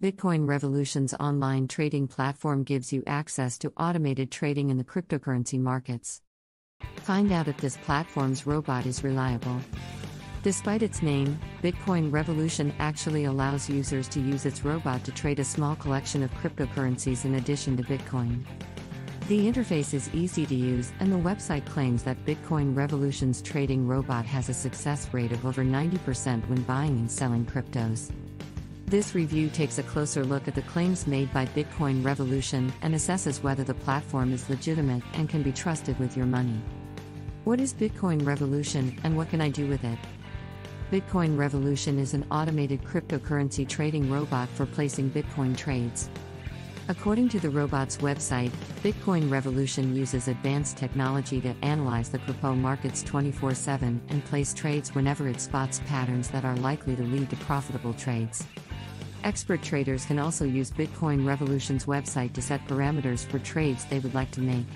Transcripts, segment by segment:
Bitcoin Revolution's online trading platform gives you access to automated trading in the cryptocurrency markets. Find out if this platform's robot is reliable. Despite its name, Bitcoin Revolution actually allows users to use its robot to trade a small collection of cryptocurrencies in addition to Bitcoin. The interface is easy to use, and the website claims that Bitcoin Revolution's trading robot has a success rate of over 90% when buying and selling cryptos. This review takes a closer look at the claims made by Bitcoin Revolution and assesses whether the platform is legitimate and can be trusted with your money. What is Bitcoin Revolution and what can I do with it? Bitcoin Revolution is an automated cryptocurrency trading robot for placing Bitcoin trades. According to the robot's website, Bitcoin Revolution uses advanced technology to analyze the crypto markets 24 7 and place trades whenever it spots patterns that are likely to lead to profitable trades. Expert traders can also use Bitcoin Revolution's website to set parameters for trades they would like to make.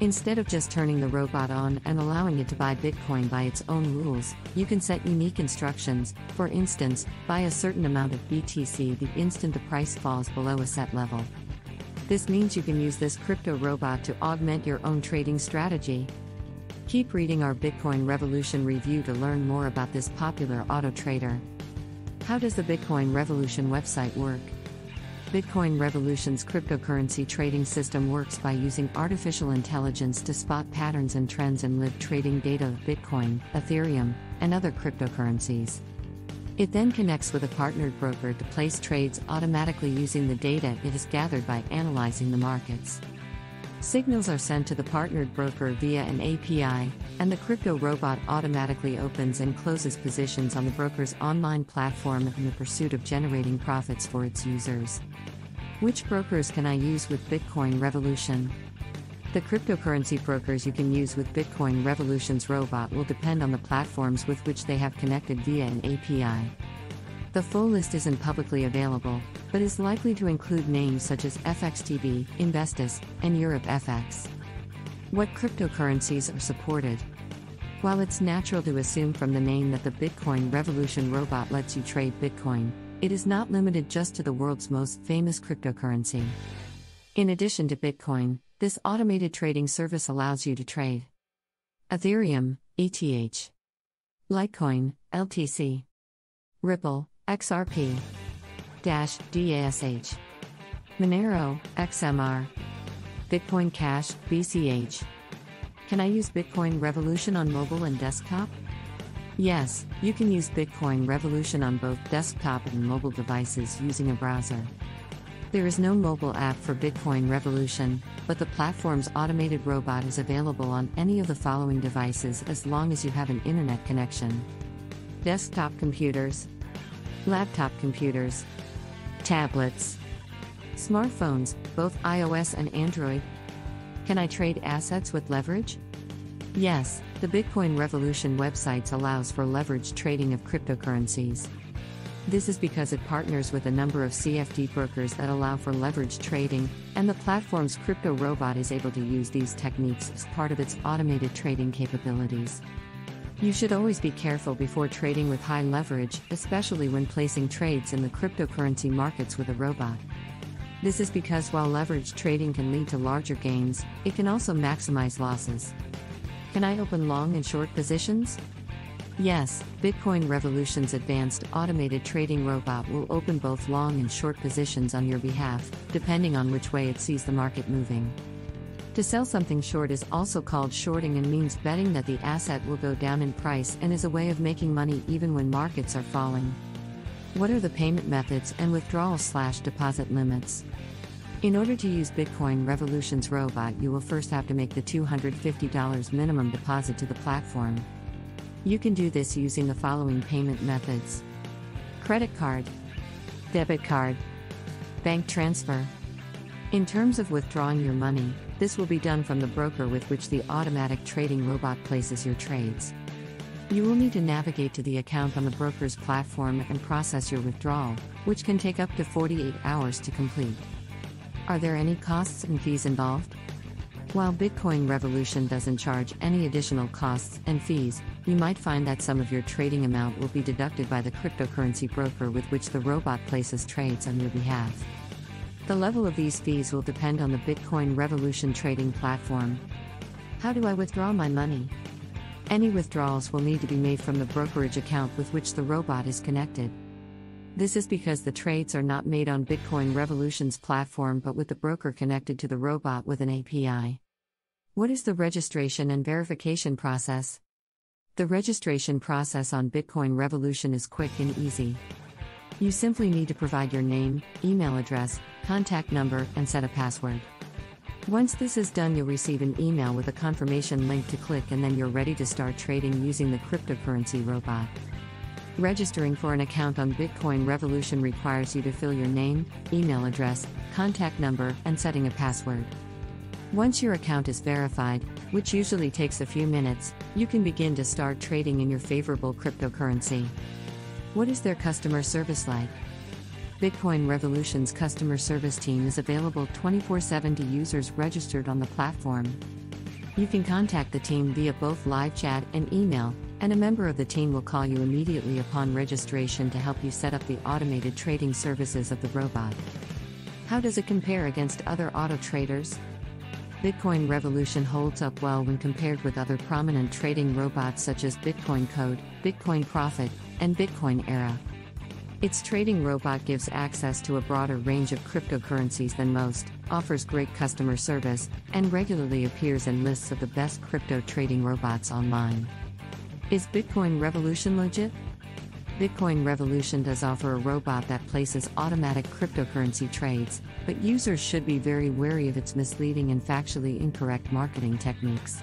Instead of just turning the robot on and allowing it to buy Bitcoin by its own rules, you can set unique instructions. For instance, buy a certain amount of BTC the instant the price falls below a set level. This means you can use this crypto robot to augment your own trading strategy. Keep reading our Bitcoin Revolution review to learn more about this popular auto trader. How does the Bitcoin Revolution website work? Bitcoin Revolution's cryptocurrency trading system works by using artificial intelligence to spot patterns and trends in live trading data of Bitcoin, Ethereum, and other cryptocurrencies. It then connects with a partnered broker to place trades automatically using the data it has gathered by analyzing the markets. Signals are sent to the partnered broker via an API, and the crypto robot automatically opens and closes positions on the broker's online platform in the pursuit of generating profits for its users. Which brokers can I use with Bitcoin Revolution? The cryptocurrency brokers you can use with Bitcoin Revolution's robot will depend on the platforms with which they have connected via an API. The full list isn't publicly available, but is likely to include names such as FXTB, Investous, and Europe FX. What cryptocurrencies are supported? While it's natural to assume from the name that the Bitcoin Revolution robot lets you trade Bitcoin, it is not limited just to the world's most famous cryptocurrency. In addition to Bitcoin, this automated trading service allows you to trade Ethereum, ETH, Litecoin, LTC, Ripple, XRP, Dash, DASH, Monero, XMR, Bitcoin Cash, BCH. Can I use Bitcoin Revolution on mobile and desktop? Yes, you can use Bitcoin Revolution on both desktop and mobile devices using a browser. There is no mobile app for Bitcoin Revolution, but the platform's automated robot is available on any of the following devices as long as you have an internet connection desktop computers, laptop computers, tablets, smartphones, both iOS and Android. Can I trade assets with leverage? Yes, the Bitcoin Revolution websites allows for leveraged trading of cryptocurrencies. This is because it partners with a number of CFD brokers that allow for leveraged trading, and the platform's crypto robot is able to use these techniques as part of its automated trading capabilities. You should always be careful before trading with high leverage, especially when placing trades in the cryptocurrency markets with a robot. This is because while leveraged trading can lead to larger gains, it can also maximize losses. Can I open long and short positions? Yes, Bitcoin Revolution's advanced automated trading robot will open both long and short positions on your behalf, depending on which way it sees the market moving. To sell something short is also called shorting and means betting that the asset will go down in price and is a way of making money even when markets are falling. What are the payment methods and withdrawal slash deposit limits? In order to use Bitcoin Revolution's robot, you will first have to make the $250 minimum deposit to the platform. You can do this using the following payment methods credit card, debit card, bank transfer. In terms of withdrawing your money, this will be done from the broker with which the automatic trading robot places your trades. You will need to navigate to the account on the broker's platform and process your withdrawal, which can take up to 48 hours to complete. Are there any costs and fees involved? While Bitcoin Revolution doesn't charge any additional costs and fees, you might find that some of your trading amount will be deducted by the cryptocurrency broker with which the robot places trades on your behalf. The level of these fees will depend on the Bitcoin Revolution trading platform. How do I withdraw my money? Any withdrawals will need to be made from the brokerage account with which the robot is connected. This is because the trades are not made on Bitcoin Revolution's platform but with the broker connected to the robot with an API. What is the registration and verification process? The registration process on Bitcoin Revolution is quick and easy. You simply need to provide your name, email address, contact number, and set a password. Once this is done, you'll receive an email with a confirmation link to click, and then you're ready to start trading using the cryptocurrency robot. Registering for an account on Bitcoin Revolution requires you to fill your name, email address, contact number, and setting a password. Once your account is verified, which usually takes a few minutes, you can begin to start trading in your favorable cryptocurrency. What is their customer service like? Bitcoin Revolution's customer service team is available 24 7 to users registered on the platform. You can contact the team via both live chat and email, and a member of the team will call you immediately upon registration to help you set up the automated trading services of the robot. How does it compare against other auto traders? Bitcoin Revolution holds up well when compared with other prominent trading robots such as Bitcoin Code, Bitcoin Profit, and Bitcoin Era. Its trading robot gives access to a broader range of cryptocurrencies than most, offers great customer service, and regularly appears in lists of the best crypto trading robots online. Is Bitcoin Revolution legit? Bitcoin Revolution does offer a robot that places automatic cryptocurrency trades, but users should be very wary of its misleading and factually incorrect marketing techniques.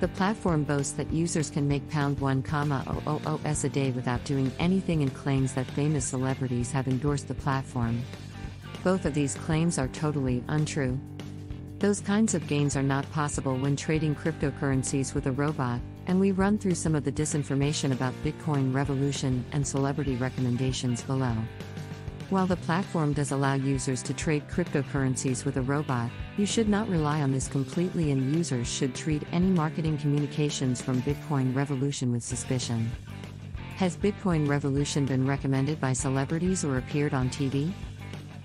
The platform boasts that users can make pound 1,000s a day without doing anything and claims that famous celebrities have endorsed the platform. Both of these claims are totally untrue. Those kinds of gains are not possible when trading cryptocurrencies with a robot, and we run through some of the disinformation about Bitcoin Revolution and celebrity recommendations below. While the platform does allow users to trade cryptocurrencies with a robot, you should not rely on this completely, and users should treat any marketing communications from Bitcoin Revolution with suspicion. Has Bitcoin Revolution been recommended by celebrities or appeared on TV?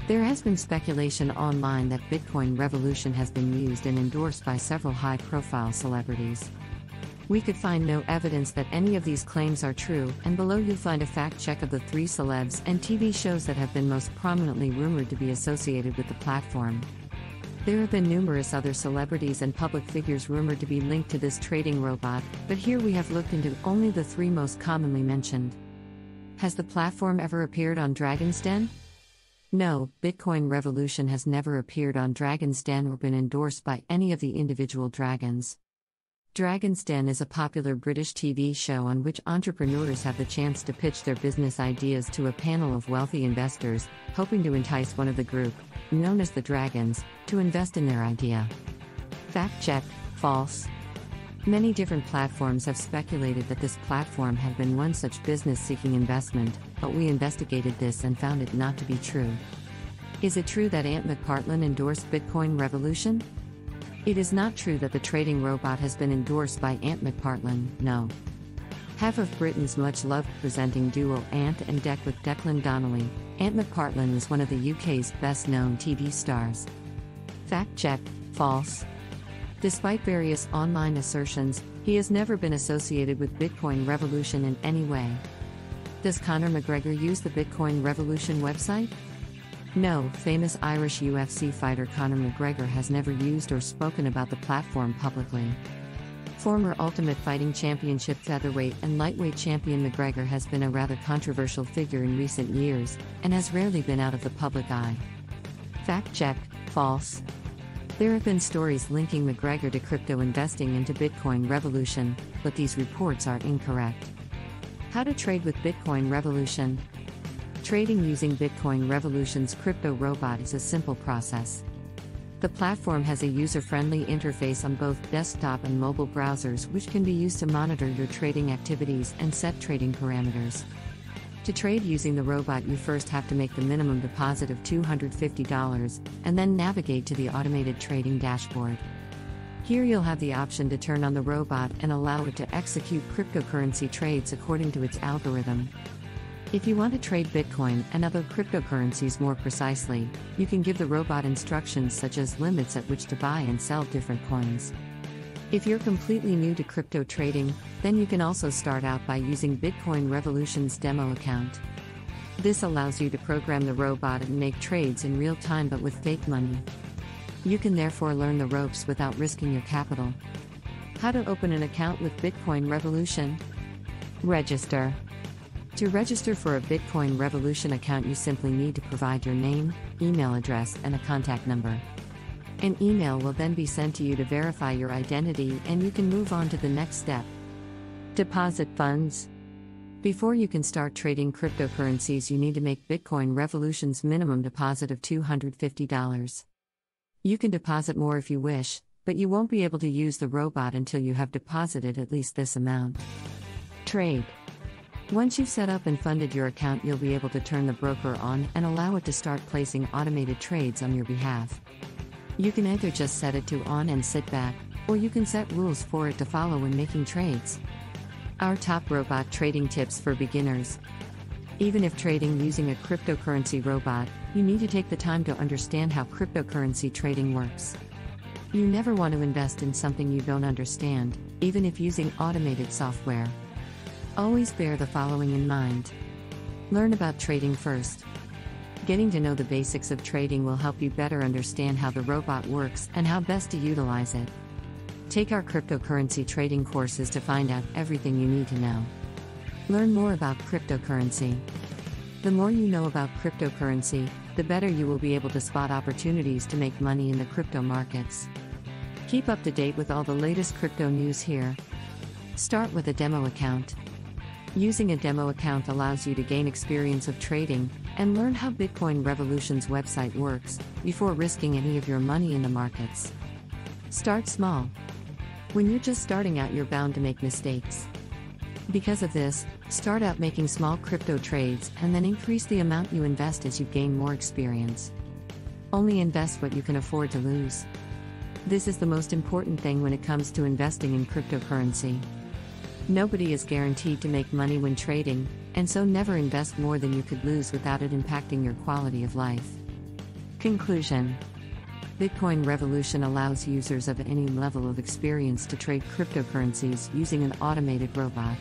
There has been speculation online that Bitcoin Revolution has been used and endorsed by several high profile celebrities. We could find no evidence that any of these claims are true, and below you'll find a fact check of the three celebs and TV shows that have been most prominently rumored to be associated with the platform. There have been numerous other celebrities and public figures rumored to be linked to this trading robot, but here we have looked into only the three most commonly mentioned. Has the platform ever appeared on Dragon's Den? No, Bitcoin Revolution has never appeared on Dragon's Den or been endorsed by any of the individual dragons. Dragon's Den is a popular British TV show on which entrepreneurs have the chance to pitch their business ideas to a panel of wealthy investors, hoping to entice one of the group, known as the Dragons, to invest in their idea. Fact check false. Many different platforms have speculated that this platform had been one such business seeking investment, but we investigated this and found it not to be true. Is it true that Ant McPartlin endorsed Bitcoin Revolution? It is not true that the trading robot has been endorsed by Ant McPartlin, no. Half of Britain's much loved presenting duo Ant and Dec with Declan Donnelly, Ant McPartlin is one of the UK's best known TV stars. Fact check false. Despite various online assertions, he has never been associated with Bitcoin Revolution in any way. Does Conor McGregor use the Bitcoin Revolution website? No, famous Irish UFC fighter Conor McGregor has never used or spoken about the platform publicly. Former Ultimate Fighting Championship featherweight and lightweight champion McGregor has been a rather controversial figure in recent years and has rarely been out of the public eye. Fact check false. There have been stories linking McGregor to crypto investing into Bitcoin Revolution, but these reports are incorrect. How to trade with Bitcoin Revolution Trading using Bitcoin Revolution's crypto robot is a simple process. The platform has a user friendly interface on both desktop and mobile browsers, which can be used to monitor your trading activities and set trading parameters. To trade using the robot, you first have to make the minimum deposit of $250 and then navigate to the automated trading dashboard. Here you'll have the option to turn on the robot and allow it to execute cryptocurrency trades according to its algorithm. If you want to trade Bitcoin and other cryptocurrencies more precisely, you can give the robot instructions such as limits at which to buy and sell different coins. If you're completely new to crypto trading, then you can also start out by using Bitcoin Revolution's demo account. This allows you to program the robot and make trades in real time but with fake money. You can therefore learn the ropes without risking your capital. How to open an account with Bitcoin Revolution? Register. To register for a Bitcoin Revolution account, you simply need to provide your name, email address, and a contact number. An email will then be sent to you to verify your identity, and you can move on to the next step. Deposit funds. Before you can start trading cryptocurrencies, you need to make Bitcoin Revolution's minimum deposit of $250. You can deposit more if you wish, but you won't be able to use the robot until you have deposited at least this amount. Trade. Once you've set up and funded your account, you'll be able to turn the broker on and allow it to start placing automated trades on your behalf. You can either just set it to on and sit back, or you can set rules for it to follow when making trades. Our top robot trading tips for beginners. Even if trading using a cryptocurrency robot, you need to take the time to understand how cryptocurrency trading works. You never want to invest in something you don't understand, even if using automated software. Always bear the following in mind Learn about trading first. Getting to know the basics of trading will help you better understand how the robot works and how best to utilize it. Take our cryptocurrency trading courses to find out everything you need to know. Learn more about cryptocurrency. The more you know about cryptocurrency, the better you will be able to spot opportunities to make money in the crypto markets. Keep up to date with all the latest crypto news here. Start with a demo account. Using a demo account allows you to gain experience of trading and learn how Bitcoin Revolution's website works before risking any of your money in the markets. Start small. When you're just starting out, you're bound to make mistakes. Because of this, start out making small crypto trades and then increase the amount you invest as you gain more experience. Only invest what you can afford to lose. This is the most important thing when it comes to investing in cryptocurrency. Nobody is guaranteed to make money when trading, and so never invest more than you could lose without it impacting your quality of life. Conclusion Bitcoin Revolution allows users of any level of experience to trade cryptocurrencies using an automated robot.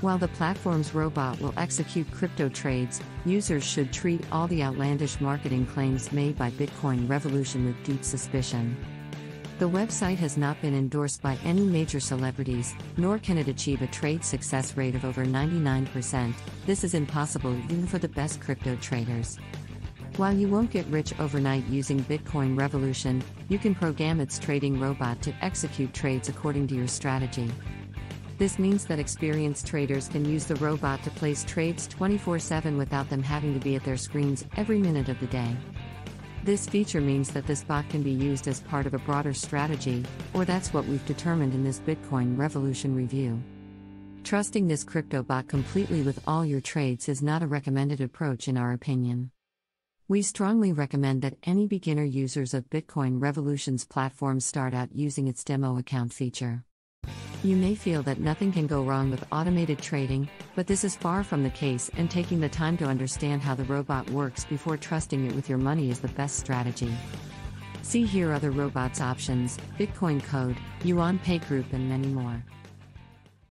While the platform's robot will execute crypto trades, users should treat all the outlandish marketing claims made by Bitcoin Revolution with deep suspicion. The website has not been endorsed by any major celebrities, nor can it achieve a trade success rate of over 99%. This is impossible even for the best crypto traders. While you won't get rich overnight using Bitcoin Revolution, you can program its trading robot to execute trades according to your strategy. This means that experienced traders can use the robot to place trades 24 7 without them having to be at their screens every minute of the day. This feature means that this bot can be used as part of a broader strategy, or that's what we've determined in this Bitcoin Revolution review. Trusting this crypto bot completely with all your trades is not a recommended approach, in our opinion. We strongly recommend that any beginner users of Bitcoin Revolution's platform start out using its demo account feature. You may feel that nothing can go wrong with automated trading, but this is far from the case, and taking the time to understand how the robot works before trusting it with your money is the best strategy. See here other robots options, Bitcoin Code, Yuan Pay Group, and many more.